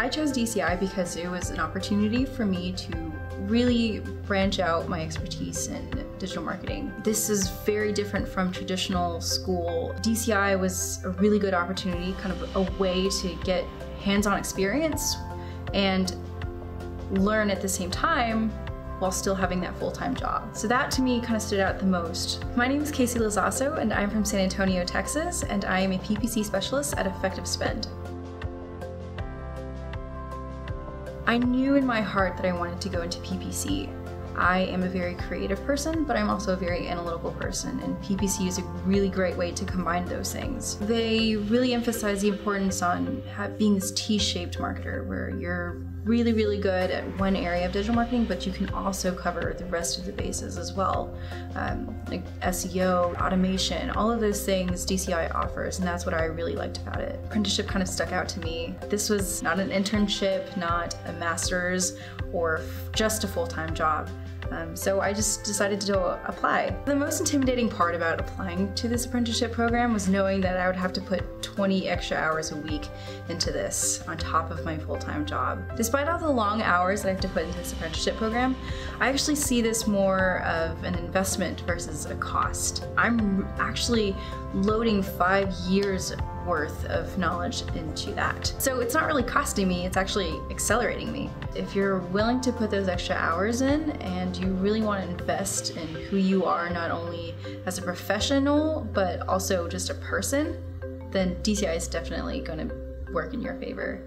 I chose DCI because it was an opportunity for me to really branch out my expertise in digital marketing. This is very different from traditional school. DCI was a really good opportunity, kind of a way to get hands-on experience and learn at the same time while still having that full-time job. So that to me kind of stood out the most. My name is Casey Lizaso and I'm from San Antonio, Texas, and I am a PPC specialist at Effective Spend. I knew in my heart that I wanted to go into PPC. I am a very creative person, but I'm also a very analytical person, and PPC is a really great way to combine those things. They really emphasize the importance on being this T-shaped marketer, where you're really, really good at one area of digital marketing, but you can also cover the rest of the bases as well. Um, like SEO, automation, all of those things DCI offers, and that's what I really liked about it. Apprenticeship kind of stuck out to me. This was not an internship, not a master's, or just a full-time job. Um, so I just decided to apply. The most intimidating part about applying to this apprenticeship program was knowing that I would have to put 20 extra hours a week into this on top of my full-time job. Despite all the long hours that I have to put into this apprenticeship program, I actually see this more of an investment versus a cost. I'm actually loading five years worth of knowledge into that. So it's not really costing me, it's actually accelerating me. If you're willing to put those extra hours in and you really want to invest in who you are, not only as a professional, but also just a person, then DCI is definitely going to work in your favor.